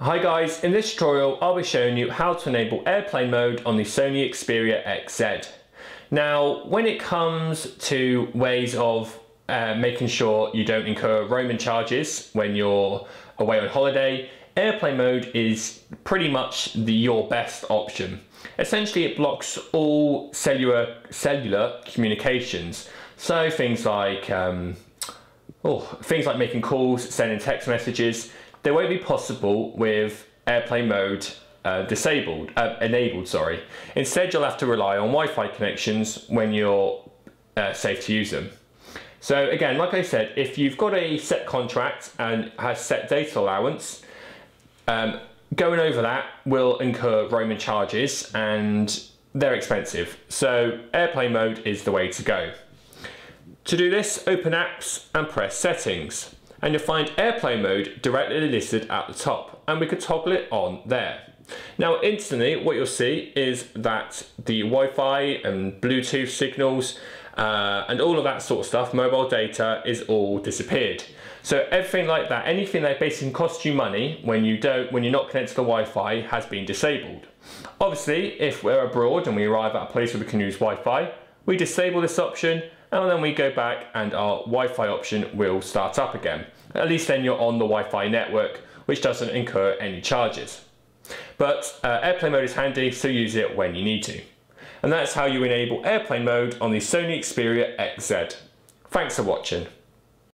Hi guys, in this tutorial I'll be showing you how to enable airplane mode on the Sony Xperia XZ. Now when it comes to ways of uh, making sure you don't incur roaming charges when you're away on holiday, airplane mode is pretty much the, your best option. Essentially it blocks all cellular, cellular communications. So things like um, oh, things like making calls, sending text messages, they won't be possible with airplane mode uh, disabled, uh, enabled, sorry. Instead, you'll have to rely on Wi-Fi connections when you're uh, safe to use them. So again, like I said, if you've got a set contract and has set data allowance, um, going over that will incur roaming charges and they're expensive. So airplane mode is the way to go. To do this, open apps and press settings and you'll find airplane mode directly listed at the top and we could toggle it on there. Now instantly what you'll see is that the Wi-Fi and Bluetooth signals uh, and all of that sort of stuff, mobile data is all disappeared. So everything like that, anything that basically costs you money when you don't, when you're not connected to the Wi-Fi has been disabled. Obviously, if we're abroad and we arrive at a place where we can use Wi-Fi, we disable this option and then we go back and our Wi-Fi option will start up again. At least then you're on the Wi-Fi network, which doesn't incur any charges. But uh, airplane mode is handy, so use it when you need to. And that's how you enable airplane mode on the Sony Xperia XZ. Thanks for watching.